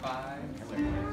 five.